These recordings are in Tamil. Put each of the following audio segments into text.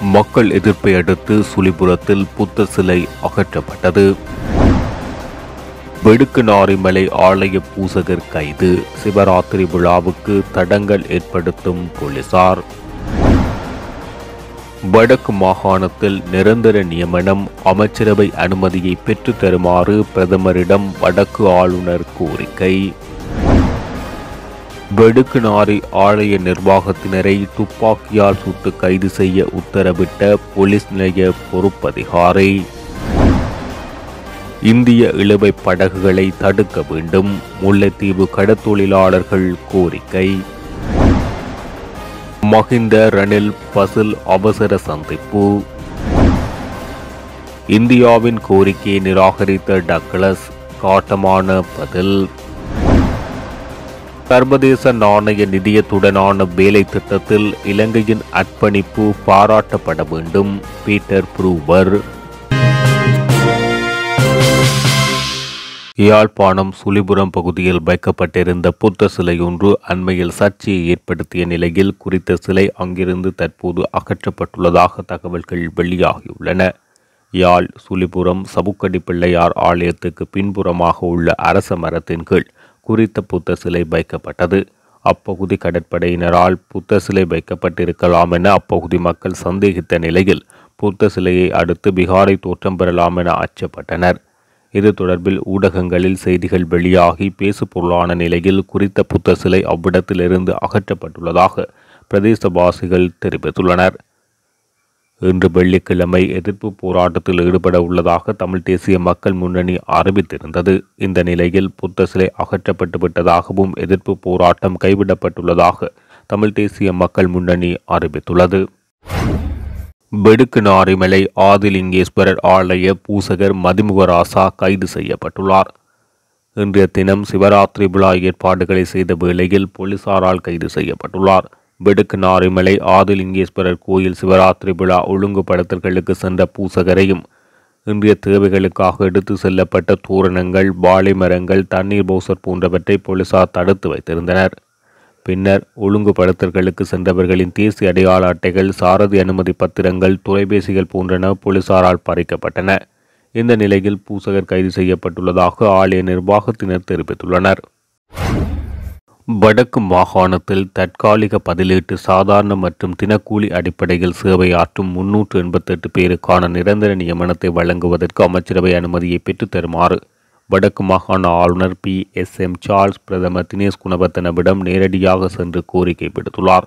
மக்கள் எதிர்ப்பை அடுத்து சுழிபுரத்தில் புத்த சிலை அகற்றப்பட்டது. வெடுக்குநாரிமலை ஆலய பூசகர் கைது. சிவராத்திரி விழாவுக்கு தடங்கல் ஏற்படுத்தும் போலீசார். வடக்கு மாகாணத்தில் நிரந்தர நியமனம் அமைச்சரவை அனுமதியை பெற்று தருமாறு பிரதமரிடம் வடக்கு ஆளுநர் கோரிக்கை. வெடுக்குநாரி ஆலய நிர்வாகத்தினரை துப்பாக்கியால் சுட்டு கைது செய்ய உத்தரவிட்ட போலீஸ் நிலைய பொறுப்பதிகாரி. இந்திய இழுவை படகுகளை தடுக்க வேண்டும் முல்லைத்தீவு கடத்தொழிலாளர்கள் கோரிக்கை. மஹிந்த ரணில் பசில் அவசர சந்திப்பு. இந்தியாவின் கோரிக்கையை நிராகரித்த டக்ளஸ் காட்டமான பதில். சர்வதேச நாணய நிதியத்துடனான வேலை திட்டத்தில் இலங்கையின் அர்ப்பணிப்பு பாராட்டப்பட வேண்டும் பீட்டர் புரூவர். யாழ்ப்பாணம் சுழிபுரம் பகுதியில் வைக்கப்பட்டிருந்த புத்த சிலை ஒன்று அண்மையில் சர்ச்சையை ஏற்படுத்திய நிலையில் குறித்த சிலை அங்கிருந்து தற்போது அகற்றப்பட்டுள்ளதாக தகவல்கள் வெளியாகியுள்ளன. யாழ் சுழிபுரம் சவுக்கடி பிள்ளையார் ஆலயத்துக்கு பின்புறமாக உள்ள அரச மரத்தின் கீழ் குறித்த புத்த சிலை வைக்கப்பட்டது. அப்பகுதி கடற்படையினரால் புத்த சிலை வைக்கப்பட்டிருக்கலாம் என அப்பகுதி மக்கள் சந்தேகித்த நிலையில் புத்த சிலையை அடுத்து பீகாரை தோற்றம் பெறலாம் என அச்சப்பட்டனர். இது தொடர்பில் ஊடகங்களில் செய்திகள் வெளியாகி பேசுபொருளான நிலையில் குறித்த புத்த சிலை அவ்விடத்திலிருந்து அகற்றப்பட்டுள்ளதாக பிரதேசவாசிகள் தெரிவித்துள்ளனர். இன்று வெள்ளிக்கிழமை எதிர்ப்பு போராட்டத்தில் ஈடுபட உள்ளதாக தமிழ் தேசிய மக்கள் முன்னணி அறிவித்திருந்தது. இந்த நிலையில் புத்த சிலை அகற்றப்பட்டு விட்டதாகவும் எதிர்ப்பு போராட்டம் கைவிடப்பட்டுள்ளதாக தமிழ் தேசிய மக்கள் முன்னணி அறிவித்துள்ளது. பெடுக்குநாரிமலை ஆதிலிங்கேஸ்வரர் ஆலய பூசகர் மதிமுகராசா கைது செய்யப்பட்டுள்ளார். இன்றைய தினம் சிவராத்திரி விழா ஏற்பாடுகளை செய்த வேளையில் போலீசாரால் கைது செய்யப்பட்டுள்ளார். பெடுக்குநாரிமலை ஆதிலிங்கேஸ்வரர் கோயில் சிவராத்திரி விழா ஒழுங்குபடுத்தல்களுக்கு சென்ற பூசகரையும் இன்றைய தேவைகளுக்காக எடுத்து செல்லப்பட்ட தோரணங்கள் வாழை மரங்கள் தண்ணீர் போசர் போன்றவற்றை போலீசார் தடுத்து வைத்திருந்தனர். பின்னர் ஒழுங்குபடுத்தல்களுக்கு சென்றவர்களின் தேசிய அடையாள அட்டைகள் சாரதி அனுமதி பத்திரங்கள் தொலைபேசிகள் போன்றன போலீசாரால் பறிக்கப்பட்டன. இந்த நிலையில் பூசகர் கைது செய்யப்பட்டுள்ளதாக ஆலய நிர்வாகத்தினர் தெரிவித்துள்ளனர். வடக்கு மாகாணத்தில் தற்காலிக பதிலீட்டு சாதாரண மற்றும் தினக்கூலி அடிப்படையில் சேவையாற்றும் முன்னூற்று எண்பத்தெட்டு பேருக்கான நிரந்தர நியமனத்தை வழங்குவதற்கு அமைச்சரவை அனுமதியை பெற்றுத் தருமாறு வடக்கு மாகாண ஆளுநர் பி. எஸ். எம். சார்ல்ஸ் பிரதமர் தினேஷ் குணவர்த்தனவிடம் நேரடியாக சென்று கோரிக்கை விடுத்துள்ளார்.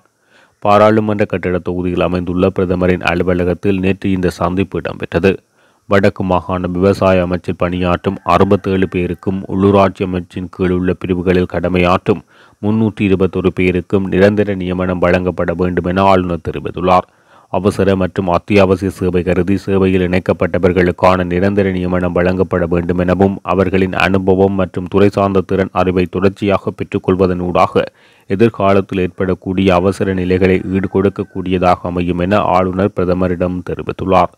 பாராளுமன்ற கட்டிட தொகுதியில் அமைந்துள்ள பிரதமரின் அலுவலகத்தில் நேற்று இந்த சந்திப்பு இடம்பெற்றது. வடக்கு மாகாண விவசாய அமைச்சில் பணியாற்றும் அறுபத்தேழு பேருக்கும் உள்ளூராட்சி அமைச்சின் கீழ் உள்ள பிரிவுகளில் கடமையாற்றும் முன்னூற்றி இருபத்தொரு பேருக்கும் நிரந்தர நியமனம் வழங்கப்பட வேண்டும் என ஆளுநர் தெரிவித்துள்ளார். அவசர மற்றும் அத்தியாவசிய சேவை கருதி சேவையில் இணைக்கப்பட்டவர்களுக்கான நிரந்தர நியமனம் வழங்கப்பட வேண்டும் எனவும் அவர்களின் அனுபவம் மற்றும் துறை சார்ந்த திறன் அறிவை தொடர்ச்சியாக பெற்றுக்கொள்வதனூடாக எதிர்காலத்தில் ஏற்படக்கூடிய அவசர நிலைகளை ஈடுகொடுக்கக்கூடியதாக அமையும் என ஆளுநர் பிரதமரிடம் தெரிவித்துள்ளார்.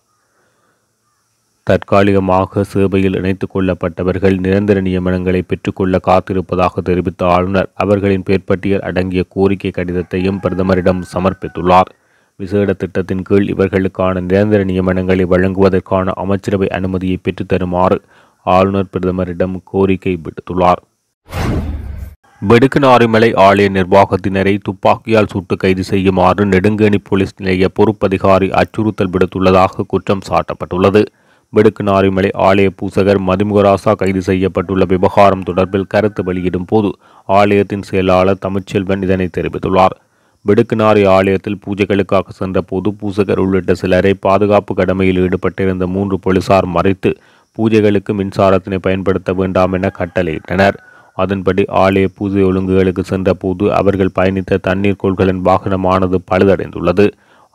தற்காலிகமாக சேவையில் இணைத்துக் கொள்ளப்பட்டவர்கள் நிரந்தர நியமனங்களை பெற்றுக்கொள்ள காத்திருப்பதாக தெரிவித்த ஆளுநர் அவர்களின் பேர்பட்டியல் அடங்கிய கோரிக்கை கடிதத்தையும் பிரதமரிடம் சமர்ப்பித்துள்ளார். விசேட திட்டத்தின் கீழ் இவர்களுக்கான நிரந்தர நியமனங்களை வழங்குவதற்கான அமைச்சரவை அனுமதியை பெற்றுத்தருமாறு ஆளுநர் பிரதமரிடம் கோரிக்கை விடுத்துள்ளார். வெடுக்குநாரிமலை ஆலய நிர்வாகத்தினரை துப்பாக்கியால் சுட்டு கைது செய்யுமாறு நெடுங்கேணி போலீஸ் நிலைய பொறுப்பதிகாரி அச்சுறுத்தல் விடுத்துள்ளதாக குற்றம் சாட்டப்பட்டுள்ளது. வெடுக்குநாரிமலை ஆலய பூசகர் மதிமுகராசா கைது செய்யப்பட்டுள்ள விவகாரம் தொடர்பில் கருத்து வெளியிடும் போது ஆலயத்தின் செயலாளர் தமிழ்ச்செல்வன் இதனை தெரிவித்துள்ளார். வெடுக்குநாரி ஆலயத்தில் பூஜைகளுக்காக சென்ற பொது பூசகர் உள்ளிட்ட சிலரை பாதுகாப்பு கடமையில் ஈடுபட்டிருந்த மூன்று போலீசார் மறைத்து பூஜைகளுக்கு மின்சாரத்தினை பயன்படுத்த வேண்டாம் என கட்டளையிட்டனர். அதன்படி ஆலய பூஜை ஒழுங்குகளுக்கு சென்றபோது அவர்கள் பயணித்த தண்ணீர் கொள்கலன் வாகனமானது பழுதடைந்துள்ளது.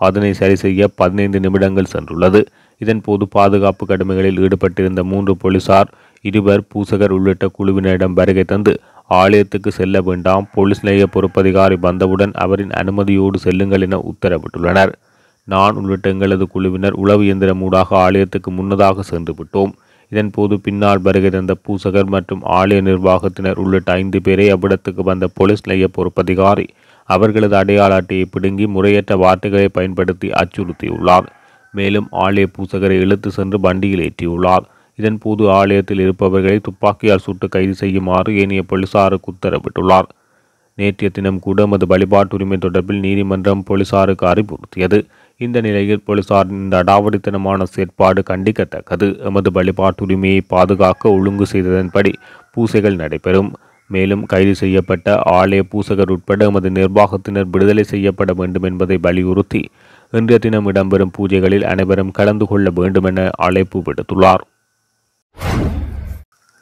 அதனை சரி செய்ய பதினைந்து நிமிடங்கள் சென்றுள்ளது. இதன்போது பாதுகாப்பு கடமைகளில் ஈடுபட்டிருந்த மூன்று போலீசார் இருவர் பூசகர் உள்ளிட்ட குழுவினரிடம் வருகை தந்து ஆலயத்துக்கு செல்ல வேண்டாம். போலீஸ் நிலைய பொறுப்பதிகாரி வந்தவுடன் அவரின் அனுமதியோடு செல்லுங்கள் என உத்தரவிட்டுள்ளனர். நான் உள்ளிட்ட எங்களது குழுவினர் உளவு இயந்திரம் ஊடாக ஆலயத்துக்கு முன்னதாக சென்று விட்டோம். இதன்போது பின்னால் வருகை தந்த பூசகர் மற்றும் ஆலய நிர்வாகத்தினர் உள்ளிட்ட ஐந்து பேரை அவ்விடத்துக்கு வந்த போலீஸ் நிலைய பொறுப்பதிகாரி அவர்களது அடையாள அட்டையை பிடுங்கி முறையற்ற வார்த்தைகளை பயன்படுத்தி அச்சுறுத்தியுள்ளார். மேலும் ஆலய பூசகரை இழுத்து சென்று வண்டியில் ஏற்றியுள்ளார். இதன்போது ஆலயத்தில் இருப்பவர்களை துப்பாக்கியால் சுட்டு கைது செய்யுமாறு ஏனைய போலீசாருக்கு உத்தரவிட்டுள்ளார். நேற்றைய தினம் கூட மது வழிபாட்டுரிமை தொடர்பில் நீதிமன்றம் போலீசாருக்கு அறிவுறுத்தியது. இந்த நிலையில் போலீசாரின் இந்த அடாவடித்தனமான செயற்பாடு கண்டிக்கத்தக்கது. எமது வழிபாட்டுரிமையை பாதுகாக்க ஒழுங்கு செய்ததன்படி பூசைகள் நடைபெறும். மேலும் கைது செய்யப்பட்ட ஆலய பூசகர் உட்பட எமது நிர்வாகத்தினர் விடுதலை செய்யப்பட வேண்டும் என்பதை வலியுறுத்தி இன்றைய தினம் இடம்பெறும் பூஜைகளில் அனைவரும் கலந்து கொள்ள வேண்டுமென அழைப்பு விடுத்துள்ளார்.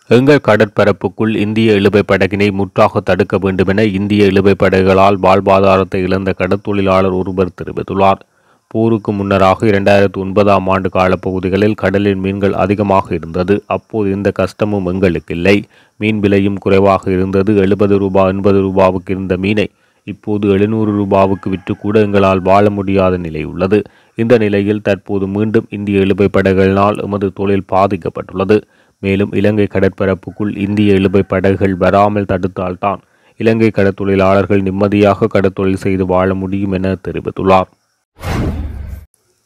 எங்கள் கடற்பரப்புக்குள் இந்திய இழுவை படகினை முற்றாக தடுக்க வேண்டுமென இந்திய இழுவை படகுகளால் வாழ்வாதாரத்தை இழந்த கடற்தொழிலாளர் ஒருவர் தெரிவித்துள்ளார். போருக்கு முன்னராக இரண்டாயிரத்தி ஒன்பதாம் ஆண்டு காலப்பகுதிகளில் கடலில் மீன்கள் அதிகமாக இருந்தது. அப்போது இந்த கஷ்டமும் எங்களுக்கு இல்லை. மீன் விலையும் குறைவாக இருந்தது. எழுபது ரூபாய் எண்பது ரூபாவுக்கு இருந்த மீனை இப்போது எழுநூறு ரூபாவுக்கு விற்று கூட எங்களால் வாழ முடியாத நிலை உள்ளது. இந்த நிலையில் தற்போது மீண்டும் இந்திய இழுவை படகுகளினால் எமது தொழில் பாதிக்கப்பட்டுள்ளது. மேலும் இலங்கை கடற்பரப்புக்குள் இந்திய இழுவை படகுகள் வராமல் தடுத்தால்தான் இலங்கை கடற்தொழிலாளர்கள் நிம்மதியாக கடற்தொழில் செய்து வாழ முடியும் என தெரிவித்துள்ளார்.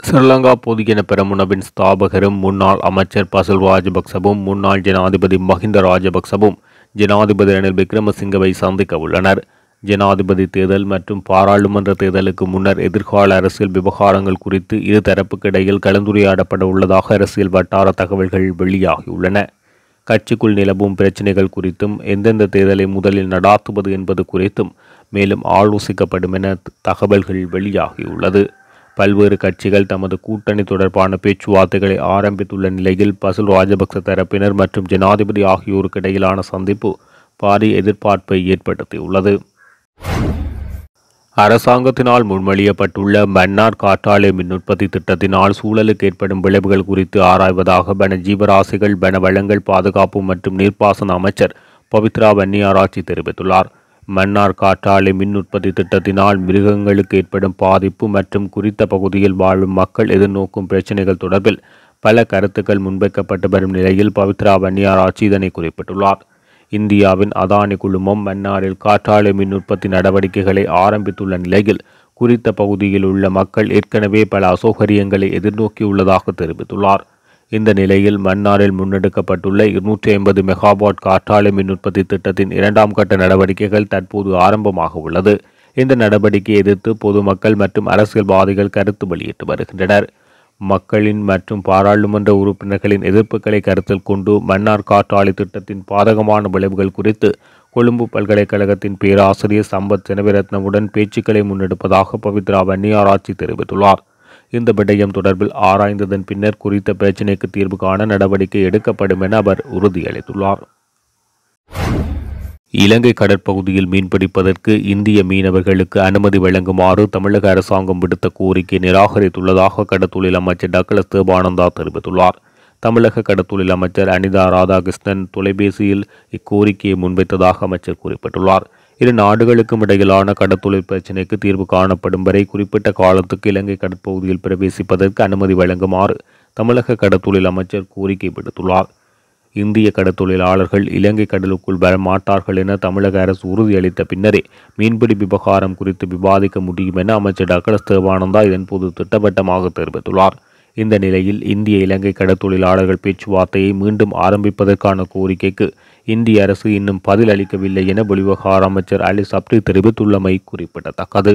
ஸ்ரீலங்கா பொதுஜன பெரமுனவின் ஸ்தாபகரும் முன்னாள் அமைச்சர் பசல் ராஜபக்சவும் முன்னாள் ஜனாதிபதி மஹிந்த ராஜபக்சவும் ஜனாதிபதி ரணில் விக்ரமசிங்கவை சந்திக்க உள்ளனர். ஜனாதிபதி தேர்தல் மற்றும் பாராளுமன்ற தேர்தலுக்கு முன்னர் எதிர்கால அரசியல் விவகாரங்கள் குறித்து இரு தரப்புக்கிடையில் கலந்துரையாடப்பட உள்ளதாக அரசியல் வட்டார தகவல்கள் வெளியாகியுள்ளன. கட்சிக்குள் நிலவும் பிரச்சினைகள் குறித்தும் எந்தெந்த தேர்தலை முதலில் நடாத்துவது என்பது குறித்தும் மேலும் ஆலோசிக்கப்படும் என தகவல்கள் வெளியாகியுள்ளது. பல்வேறு கட்சிகள் தமது கூட்டணி தொடர்பான பேச்சுவார்த்தைகளை ஆரம்பித்துள்ள நிலையில் பசுல் ராஜபக்ச தரப்பினர் மற்றும் ஜனாதிபதி ஆகியோருக்கு இடையிலான சந்திப்பு பாரிய எதிர்பார்ப்பை ஏற்படுத்தியுள்ளது. அரசாங்கத்தினால் முன்மொழியப்பட்டுள்ள மன்னார் காற்றாலை மின் உற்பத்தி திட்டத்தினால் சூழலுக்கு ஏற்படும் விளைவுகள் குறித்து ஆராய்வதாக வன ஜீவராசிகள் வன வளங்கள் பாதுகாப்பு மற்றும் நீர்ப்பாசன அமைச்சர் பவித்ரா வன்னியாராட்சி தெரிவித்துள்ளார். மன்னார் காற்றாலை மின் உற்பத்தி திட்டத்தினால் மிருகங்களுக்கு ஏற்படும் பாதிப்பு மற்றும் குறித்த பகுதியில் வாழும் மக்கள் எதிர்நோக்கும் பிரச்சினைகள் தொடர்பில் பல கருத்துக்கள் முன்வைக்கப்பட்டு வரும் நிலையில் பவித்ரா வன்னியாராட்சி இதனை குறிப்பிட்டுள்ளார். இந்தியாவின் அதானி குழுமம் மன்னாரில் காற்றாலை மின் உற்பத்தி நடவடிக்கைகளை ஆரம்பித்துள்ள நிலையில் குறித்த பகுதியில் உள்ள மக்கள் ஏற்கனவே பல அசௌகரியங்களை எதிர்நோக்கியுள்ளதாக தெரிவித்துள்ளார். இந்த நிலையில் மன்னாரில் முன்னெடுக்கப்பட்டுள்ள இருநூற்றி ஐம்பது மெகாவாட் காற்றாலை மின் உற்பத்தி திட்டத்தின் இரண்டாம் கட்ட நடவடிக்கைகள் தற்போது ஆரம்பமாக உள்ளது. இந்த நடவடிக்கையை எதிர்த்து பொதுமக்கள் மற்றும் அரசியல்வாதிகள் கருத்து வெளியிட்டு வருகின்றனர். மக்களின் மற்றும் பாராளுமன்ற உறுப்பினர்களின் எதிர்ப்புகளை கருத்தில் கொண்டு மன்னார் காற்றாலை திட்டத்தின் பாதகமான விளைவுகள் குறித்து கொழும்பு பல்கலைக்கழகத்தின் பேராசிரியர் சம்பத் செனவிரத்னவுடன் பேச்சுக்களை முன்னெடுப்பதாக பவித்ரா வன்னியாராட்சி தெரிவித்துள்ளார். இந்த விடயம் தொடர்பில் ஆராய்ந்ததன் பின்னர் குறித்த பிரச்சினைக்கு தீர்வு காண நடவடிக்கை எடுக்கப்படும் என அவர் உறுதியளித்துள்ளார். இலங்கை கடற்பகுதியில் மீன்பிடிப்பதற்கு இந்திய மீனவர்களுக்கு அனுமதி வழங்குமாறு தமிழக அரசாங்கம் விடுத்த கோரிக்கை நிராகரித்துள்ளதாக கடத்தொழில் அமைச்சர் டக்ளஸ் தேவானந்தா தெரிவித்துள்ளார். தமிழக கடத்தொழில் அமைச்சர் அனிதா ராதாகிருஷ்ணன் தொலைபேசியில் இக்கோரிக்கையை முன்வைத்ததாக அமைச்சர் குறிப்பிட்டுள்ளார். இரு நாடுகளுக்கும் இடையிலான கடத்தொழில் பிரச்சினைக்கு தீர்வு காணப்படும் வரை குறிப்பிட்ட காலத்துக்கு இலங்கை கடற்பகுதியில் பிரவேசிப்பதற்கு அனுமதி வழங்குமாறு தமிழக கடத்தொழில் அமைச்சர் கோரிக்கை விடுத்துள்ளார். இந்திய கடற்தொழிலாளர்கள் இலங்கை கடலுக்குள் வர மாட்டார்கள் என தமிழக அரசு உறுதியளித்த பின்னரே மீன்பிடி விவகாரம் குறித்து விவாதிக்க முடியும் என அமைச்சர் டக்ளஸ் தேவானந்தா இதன்போது திட்டவட்டமாக தெரிவித்துள்ளார். இந்த நிலையில் இந்திய இலங்கை கடற்தொழிலாளர்கள் பேச்சுவார்த்தையை மீண்டும் ஆரம்பிப்பதற்கான கோரிக்கைக்கு இந்திய அரசு இன்னும் பதில் அளிக்கவில்லை என வெளிவகார அமைச்சர் அலி சப்ரி தெரிவித்துள்ளமை குறிப்பிடத்தக்கது.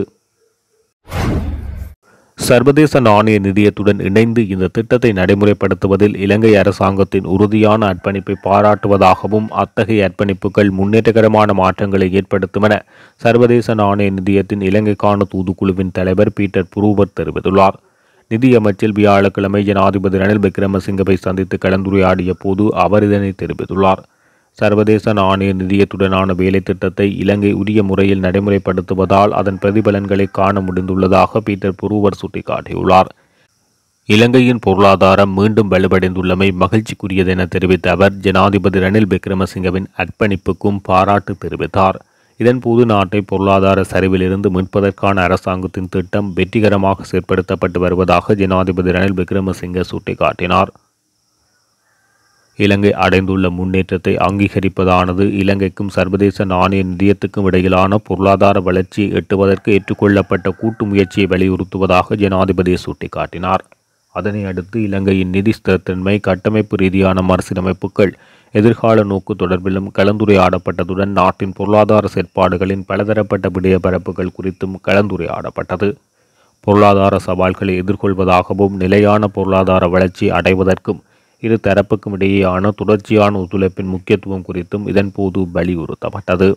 சர்வதேச நாணய நிதியத்துடன் இணைந்து இந்த திட்டத்தை நடைமுறைப்படுத்துவதில் இலங்கை அரசாங்கத்தின் உறுதியான அர்ப்பணிப்பை பாராட்டுவதாகவும் அத்தகைய அர்ப்பணிப்புகள் முன்னேற்றகரமான மாற்றங்களை ஏற்படுத்தும் என சர்வதேச நாணய நிதியத்தின் இலங்கைக்கான தூதுக்குழுவின் தலைவர் பீட்டர் புரூவர் தெரிவித்துள்ளார். நிதியமைச்சில் வியாழக்கிழமை ஜனாதிபதி ரணில் விக்ரமசிங்கவை சந்தித்து கலந்துரையாடிய போது அவர் இதனை தெரிவித்துள்ளார். சர்வதேச நாணய நிதியத்துடனான வேலை திட்டத்தை இலங்கை உரிய முறையில் நடைமுறைப்படுத்துவதால் அதன் பிரதிபலன்களை காண முடிந்துள்ளதாக பீட்டர் புரூவர் சுட்டிக்காட்டியுள்ளார். இலங்கையின் பொருளாதாரம் மீண்டும் வலுவடைந்துள்ளமை மகிழ்ச்சிக்குரியதென தெரிவித்த அவர் ஜனாதிபதி ரணில் விக்ரமசிங்கவின் அர்ப்பணிப்புக்கும் பாராட்டு தெரிவித்தார். இதன்போது நாட்டை பொருளாதார சரிவிலிருந்து மீட்பதற்கான அரசாங்கத்தின் திட்டம் வெற்றிகரமாக செயற்படுத்தப்பட்டு வருவதாக ஜனாதிபதி ரணில் விக்ரமசிங்க சுட்டிக்காட்டினார். இலங்கை அடைந்துள்ள முன்னேற்றத்தை அங்கீகரிப்பதானது இலங்கைக்கும் சர்வதேச நாணய நிதியத்துக்கும் இடையிலான பொருளாதார வளர்ச்சியை எட்டுவதற்கு ஏற்றுக்கொள்ளப்பட்ட கூட்டு முயற்சியை வலியுறுத்துவதாக ஜனாதிபதி சுட்டிக்காட்டினார். அதனை அடுத்து இலங்கையின் நிதி ஸ்திரத்தன்மை கட்டமைப்பு ரீதியான மறுசீரமைப்புகள் எதிர்கால நோக்கு தொடர்பிலும் கலந்துரையாடப்பட்டதுடன் நாட்டின் பொருளாதார செயற்பாடுகளின் பலதரப்பட்ட விடயபரப்புகள் குறித்தும் கலந்துரையாடப்பட்டது. பொருளாதார சவால்களை எதிர்கொள்வதாகவும் நிலையான பொருளாதார வளர்ச்சி அடைவதற்கும் இரு தரப்புக்கும் இடையேயான தொடர்ச்சியான ஒத்துழைப்பின் முக்கியத்துவம் குறித்தும் இதன்போது வலியுறுத்தப்பட்டது.